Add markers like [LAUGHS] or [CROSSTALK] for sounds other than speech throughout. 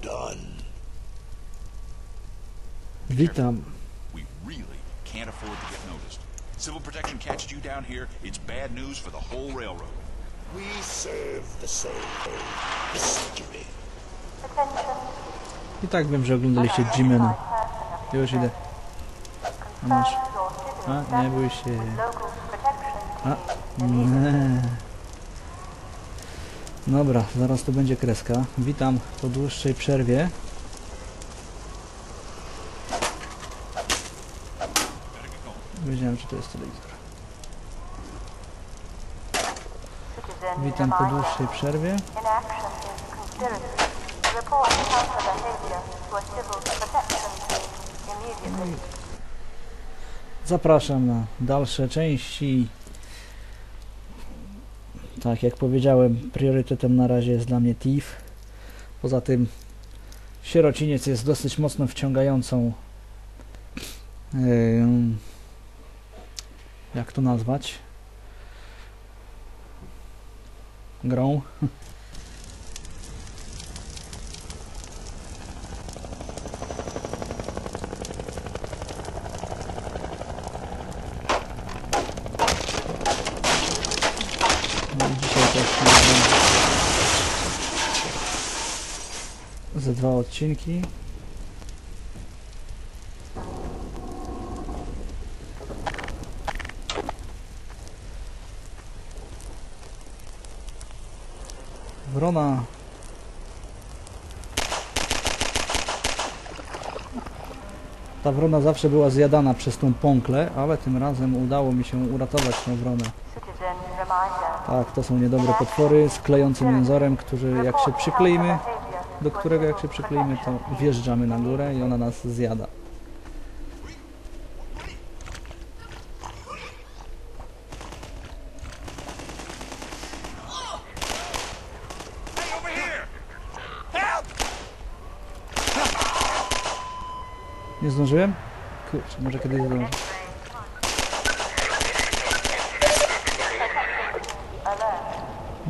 Done. Witam. We really can't afford to get noticed. Civil protection catches you down here, it's bad news for the whole railroad. We serve the same history. I tak wiem, że oglądaliście Jimena. Już idę. A masz. A, nie bój się. A, nie. Dobra, zaraz to będzie kreska. Witam po dłuższej przerwie. Wiedziałem, że to jest telewizor. Witam po dłuższej przerwie. Zapraszam na dalsze części. Tak, jak powiedziałem, priorytetem na razie jest dla mnie TIF. Poza tym sierociniec jest dosyć mocno wciągającą jak to nazwać grą. No i dzisiaj też nagram ze dwa odcinki. Wrona Ta wrona zawsze była zjadana przez tą pąklę, ale tym razem udało mi się uratować tą wronę. Tak, to są niedobre potwory z klejącym jęzorem, którzy jak się przykleimy, do którego jak się przykleimy, to wjeżdżamy na górę i ona nas zjada. Nie zdążyłem? Kurczę, może kiedyś zdążę.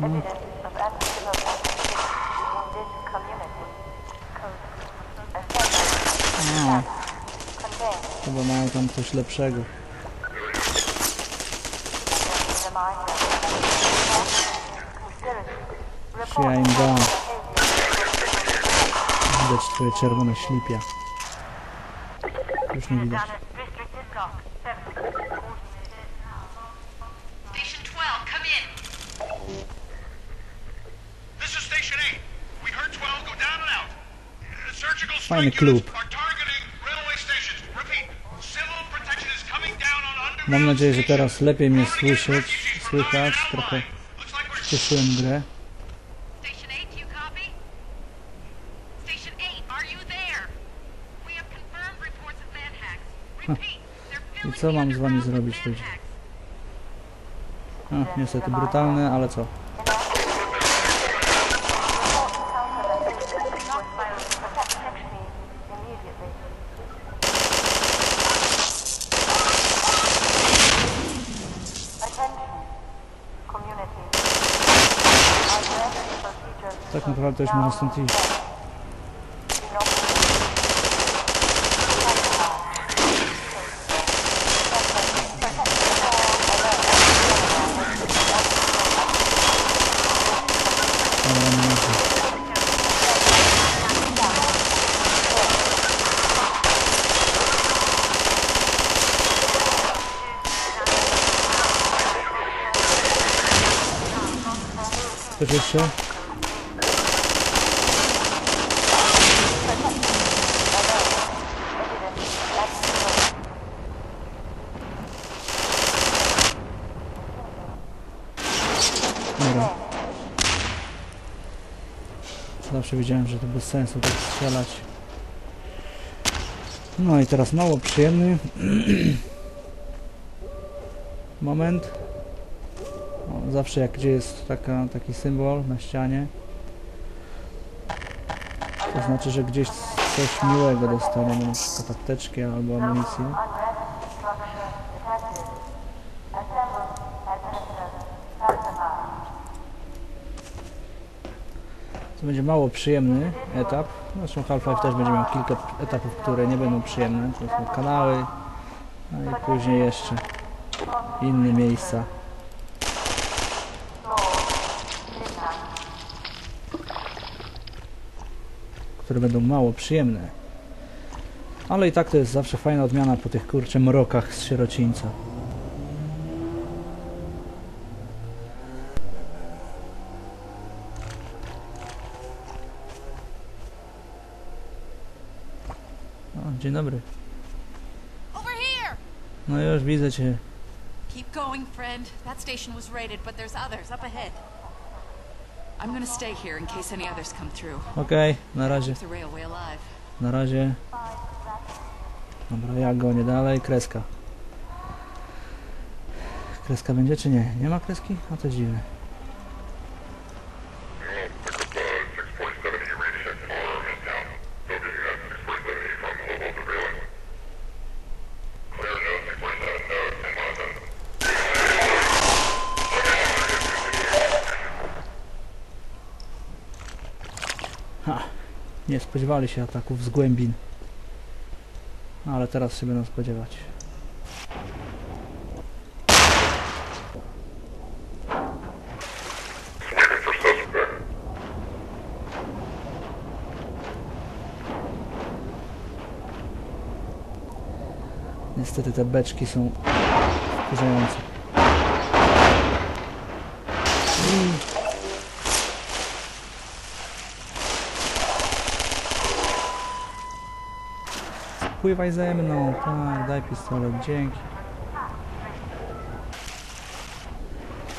Evidence Chyba mają tam coś lepszego. Czy ja im dam? Widać twoje czerwone ślipia. Już nie widać. Restricted block. Mam nadzieję, że teraz lepiej mnie słyszeć, słychać. Trochę przyspieszyłem grę. Station 8, do you copy? Station 8, are you there? We have confirmed reports of manhacks. Repeat, they're I co mam z wami zrobić, ludzie? manhacks. A, niestety brutalne, ale co? Tak naprawdę to już można stąd iść. Ale nie mogę. Ktoś jeszcze? Dobra. Zawsze wiedziałem, że to bez sensu tak strzelać. No i teraz mało przyjemny [CLEARS THROAT] moment. O, zawsze jak gdzie jest taka, taki symbol na ścianie, to znaczy, że gdzieś coś miłego dostaniemy, na przykład apteczki albo amunicję. To będzie mało przyjemny etap. Zresztą Half-Life też będzie miał kilka etapów, które nie będą przyjemne. To są kanały, no i później jeszcze inne miejsca. które będą mało przyjemne. Ale i tak to jest zawsze fajna odmiana po tych kurczę mrokach z sierocińca. O, dzień dobry. Over here! No już widzę cię. Keep going, friend. That station was raided, but there's others up ahead. I'm gonna stay here in case any others come through. Okej, na razie, na razie. Dobra, ja gonię dalej. Kreska. Kreska będzie czy nie? Nie ma kreski? A to dziwne. Nie spodziewali się ataków z głębin. Ale teraz się będą spodziewać. Niestety te beczki są wkurzające. I... Pływaj ze mną, tak, daj pistolet, dzięki.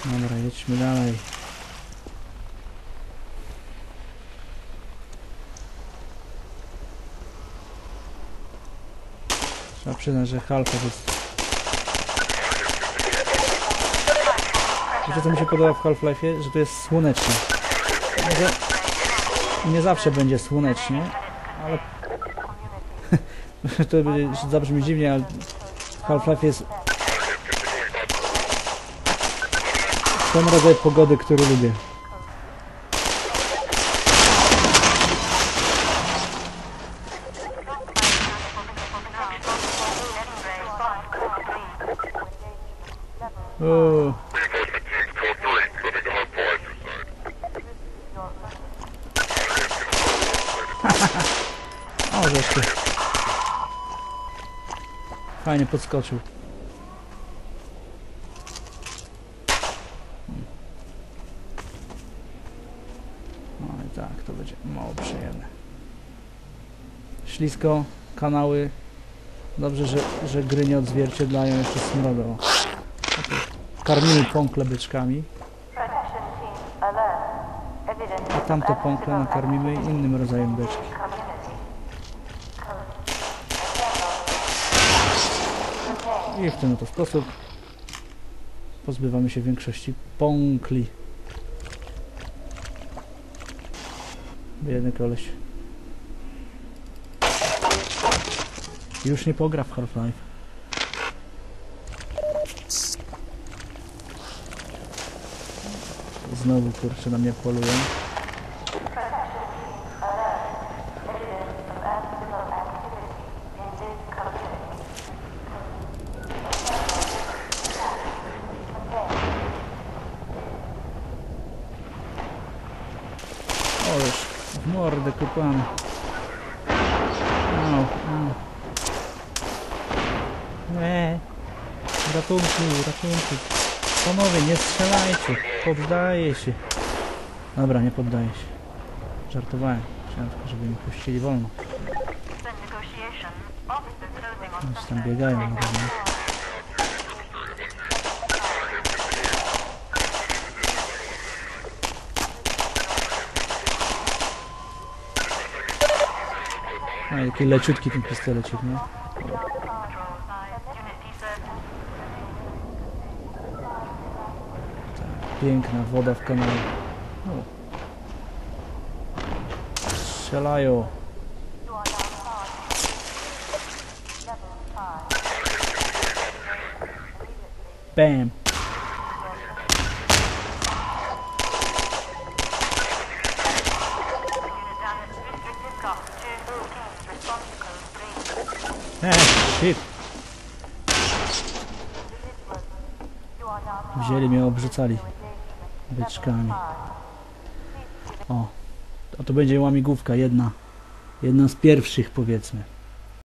Dobra, jedźmy dalej. Trzeba przyznać, że Halka jest... Wiecie co mi się podoba w Half-Life'ie? Że to jest słonecznie. Nie zawsze będzie słonecznie, ale [LAUGHS] to zabrzmi dziwnie, ale Half-Life jest ten rodzaj pogody, który lubię. O, [LAUGHS] o żeście. Fajnie podskoczył. No i tak, to będzie mało przyjemne. Ślisko, kanały. Dobrze, że, że gry nie odzwierciedlają jeszcze smrodu. Karmimy pąkle byczkami, a tamte pąkle nakarmimy innym rodzajem beczki. I w ten sposób pozbywamy się większości pąkli. Biedny koleś. Już nie pogra w Half-Life. Znowu kurczę na mnie polują. Ratunku, ratunku. Panowie, nie strzelajcie. Poddaję się. Dobra, nie poddaję się. Żartowałem. Chciałem tylko, żeby mi puścili wolno. Oni tam biegają na pewno. A jaki leciutki ten pistolecik, nie? Piękna woda w kanale. O. Strzelają. Bam. Eh, shit. Wzięli mnie, obrzucali beczkami. O, a to będzie łamigłówka, jedna. Jedna z pierwszych powiedzmy.